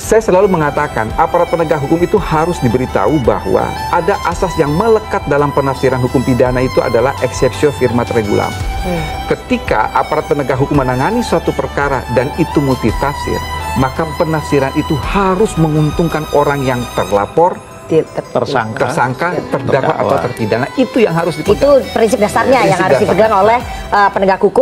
saya selalu mengatakan aparat penegak hukum itu harus diberitahu bahwa ada asas yang melekat dalam penafsiran hukum pidana itu adalah exceptio firmat regulam. Hmm. Ketika aparat penegak hukum menangani suatu perkara dan itu multitafsir, maka penafsiran itu harus menguntungkan orang yang terlapor, tersangka, tersangka terdakwa atau terpidana. Itu yang harus dipegang. Itu prinsip dasarnya prinsip yang harus dipegang oleh uh, penegak hukum.